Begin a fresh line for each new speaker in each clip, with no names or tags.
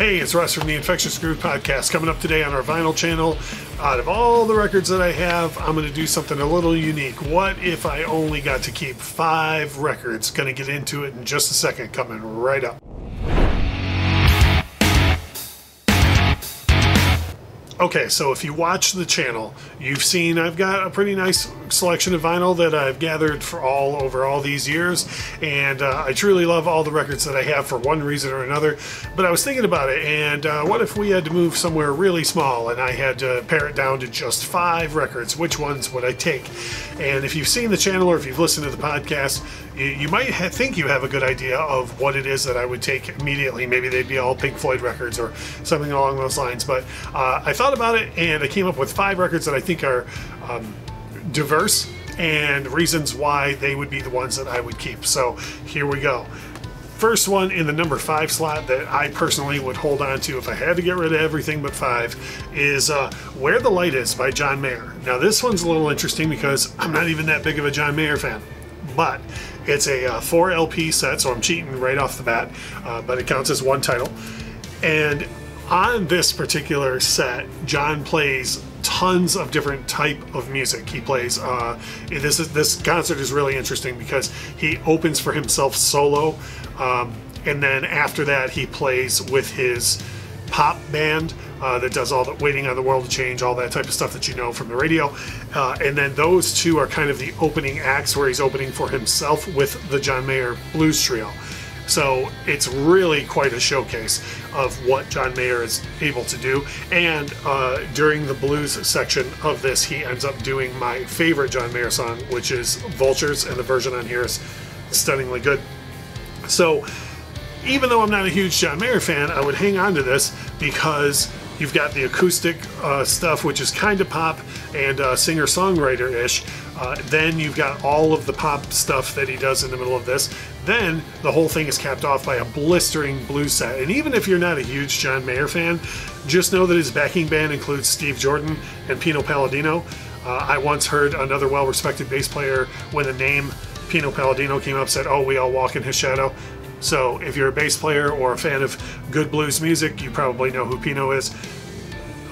Hey, it's Russ from the Infectious Groove Podcast coming up today on our vinyl channel. Out of all the records that I have, I'm going to do something a little unique. What if I only got to keep five records? Going to get into it in just a second, coming right up. Okay, so if you watch the channel, you've seen I've got a pretty nice selection of vinyl that I've gathered for all over all these years, and uh, I truly love all the records that I have for one reason or another. But I was thinking about it, and uh, what if we had to move somewhere really small and I had to pare it down to just five records? Which ones would I take? And if you've seen the channel or if you've listened to the podcast, you, might ha- think you have a good idea of what it is that I would take immediately. Maybe they'd be all Pink Floyd records or something along those lines. But uh, I thought about it and I came up with five records that I think are um, diverse and reasons why they would be the ones that I would keep. So here we go. First one in the number five slot that I personally would hold on to if I had to get rid of everything but five is uh, Where the Light Is by John Mayer. Now, this one's a little interesting because I'm not even that big of a John Mayer fan, but it's a uh, four LP set, so I'm cheating right off the bat, uh, but it counts as one title. And on this particular set, John plays tons of different type of music. He plays. Uh, this is this concert is really interesting because he opens for himself solo, um, and then after that he plays with his pop band uh, that does all the waiting on the world to change, all that type of stuff that you know from the radio. Uh, and then those two are kind of the opening acts where he's opening for himself with the John Mayer Blues Trio. So it's really quite a showcase of what John Mayer is able to do. And uh, during the blues section of this, he ends up doing my favorite John Mayer song, which is Vultures, and the version on here is stunningly good. So even though I'm not a huge John Mayer fan, I would hang on to this because you've got the acoustic uh, stuff, which is kind of pop and uh, singer songwriter ish. Uh, then you've got all of the pop stuff that he does in the middle of this. Then the whole thing is capped off by a blistering blues set. And even if you're not a huge John Mayer fan, just know that his backing band includes Steve Jordan and Pino Palladino. Uh, I once heard another well respected bass player when the name Pino Palladino came up said, Oh, we all walk in his shadow. So if you're a bass player or a fan of good blues music, you probably know who Pino is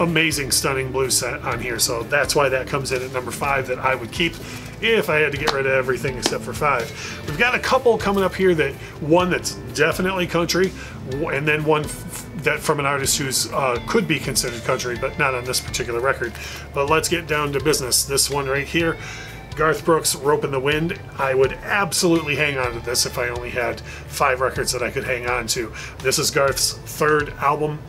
amazing, stunning blues set on here. So that's why that comes in at number five that I would keep if I had to get rid of everything except for five. We've got a couple coming up here that one that's definitely country, and then one that from an artist who's uh, could be considered country, but not on this particular record. But let's get down to business. This one right here. Garth Brooks, Ropin' the Wind. I would absolutely hang on to this if I only had five records that I could hang on to. This is Garth's third album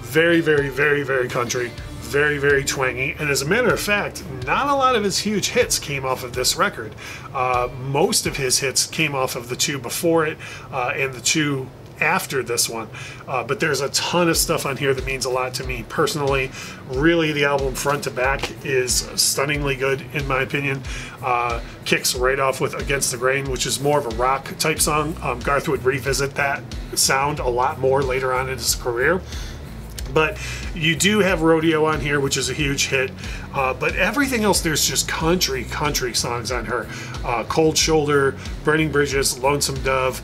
very, very, very, very country, very, very twangy. And as a matter of fact, not a lot of his huge hits came off of this record. Uh, most of his hits came off of the two before it uh, and the two after this one. Uh, but there's a ton of stuff on here that means a lot to me personally. Really, the album front to back is stunningly good, in my opinion. Uh, kicks right off with Against the Grain, which is more of a rock type song. Um, Garth would revisit that sound a lot more later on in his career. But you do have Rodeo on here, which is a huge hit. Uh, but everything else, there's just country, country songs on her. Uh, Cold Shoulder, Burning Bridges, Lonesome Dove.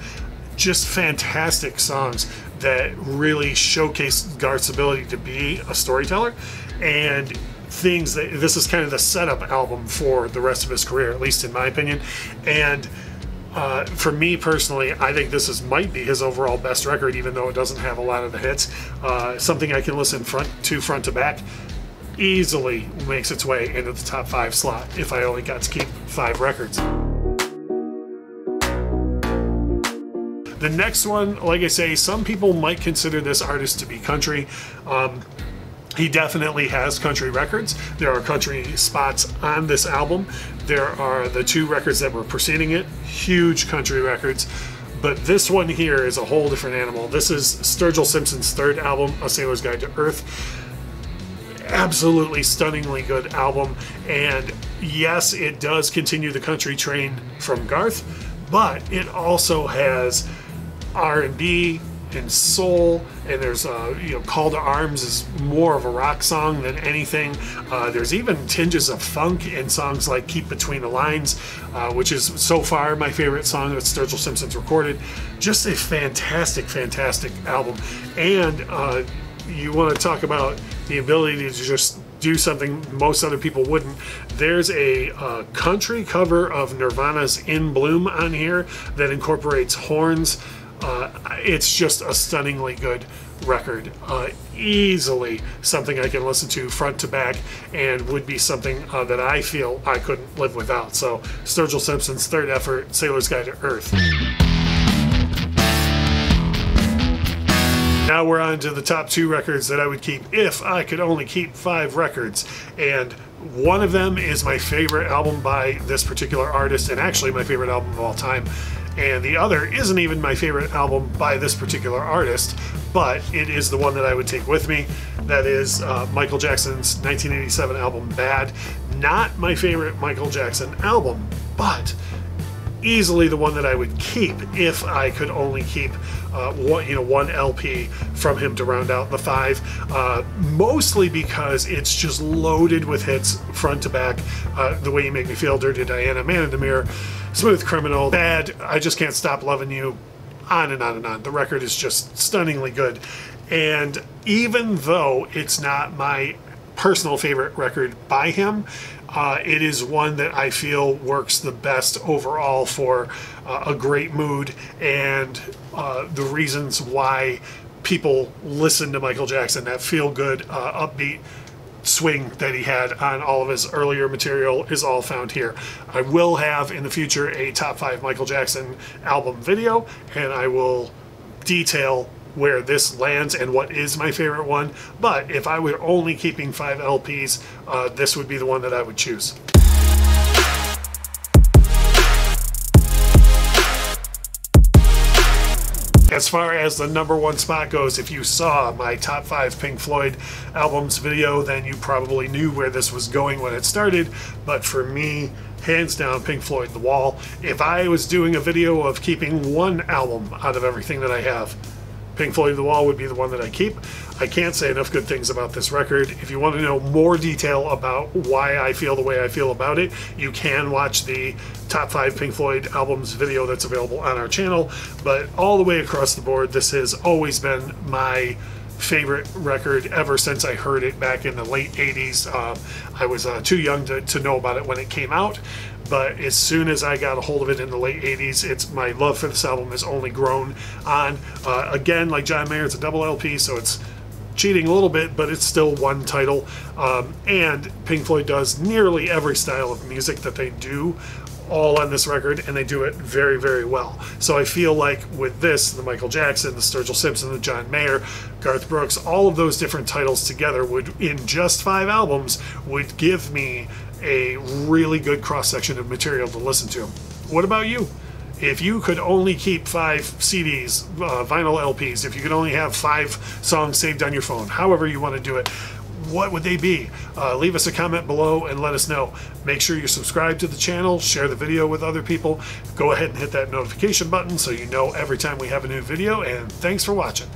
Just fantastic songs that really showcase Garth's ability to be a storyteller and things that this is kind of the setup album for the rest of his career, at least in my opinion. And uh, for me personally, I think this is might be his overall best record, even though it doesn't have a lot of the hits. Uh, something I can listen front to front to back easily makes its way into the top five slot if I only got to keep five records. The next one, like I say, some people might consider this artist to be country. Um, he definitely has country records. There are country spots on this album. There are the two records that were preceding it, huge country records. But this one here is a whole different animal. This is Sturgill Simpson's third album, A Sailor's Guide to Earth. Absolutely stunningly good album. And yes, it does continue the country train from Garth, but it also has R&B, and soul, and there's uh, you know "Call to Arms" is more of a rock song than anything. Uh, there's even tinges of funk in songs like "Keep Between the Lines," uh, which is so far my favorite song that Sturgill Simpson's recorded. Just a fantastic, fantastic album, and uh, you want to talk about the ability to just do something most other people wouldn't. There's a uh, country cover of Nirvana's In Bloom on here that incorporates horns. Uh, it's just a stunningly good record. Uh, easily something I can listen to front to back and would be something uh, that I feel I couldn't live without. So, Sturgill Simpson's third effort, Sailor's Guide to Earth. Now we're on to the top two records that I would keep if I could only keep five records. And one of them is my favorite album by this particular artist, and actually my favorite album of all time. And the other isn't even my favorite album by this particular artist, but it is the one that I would take with me. That is uh, Michael Jackson's 1987 album Bad. Not my favorite Michael Jackson album, but easily the one that I would keep if I could only keep uh, one, you know, one LP from him to round out the five. Uh, mostly because it's just loaded with hits front to back. Uh, the way you make me feel, Dirty Diana, Man in the Mirror, Smooth Criminal, Bad. I just can't stop loving you. On and on and on. The record is just stunningly good. And even though it's not my personal favorite record by him. Uh, it is one that I feel works the best overall for uh, a great mood and uh, the reasons why people listen to Michael Jackson. That feel good, uh, upbeat swing that he had on all of his earlier material is all found here. I will have in the future a top five Michael Jackson album video, and I will detail where this lands and what is my favorite one. But if I were only keeping five LPs, uh, this would be the one that I would choose. As far as the number one spot goes, if you saw my top five Pink Floyd albums video, then you probably knew where this was going when it started. But for me, hands down, Pink Floyd The Wall. If I was doing a video of keeping one album out of everything that I have, Pink Floyd The Wall would be the one that I keep. I can't say enough good things about this record. If you want to know more detail about why I feel the way I feel about it, you can watch the top five Pink Floyd albums video that's available on our channel. But all the way across the board, this has always been my favorite record ever since I heard it back in the late 80s. Uh, I was uh, too young to, to know about it when it came out, but as soon as I got a hold of it in the late 80s, it's my love for this album has only grown on. Uh, again, like John Mayer, it's a double LP, so it's cheating a little bit, but it's still one title. Um, and Pink Floyd does nearly every style of music that they do all on this record, and they do it very, very well. So I feel like with this, the Michael Jackson, the Sturgill Simpson, the John Mayer, Garth Brooks, all of those different titles together would, in just five albums, would give me a really good cross section of material to listen to. What about you? If you could only keep five CDs, uh, vinyl LPs, if you could only have five songs saved on your phone, however you want to do it, what would they be? Uh, leave us a comment below and let us know. Make sure you subscribe to the channel, share the video with other people. Go ahead and hit that notification button so you know every time we have a new video, and thanks for watching.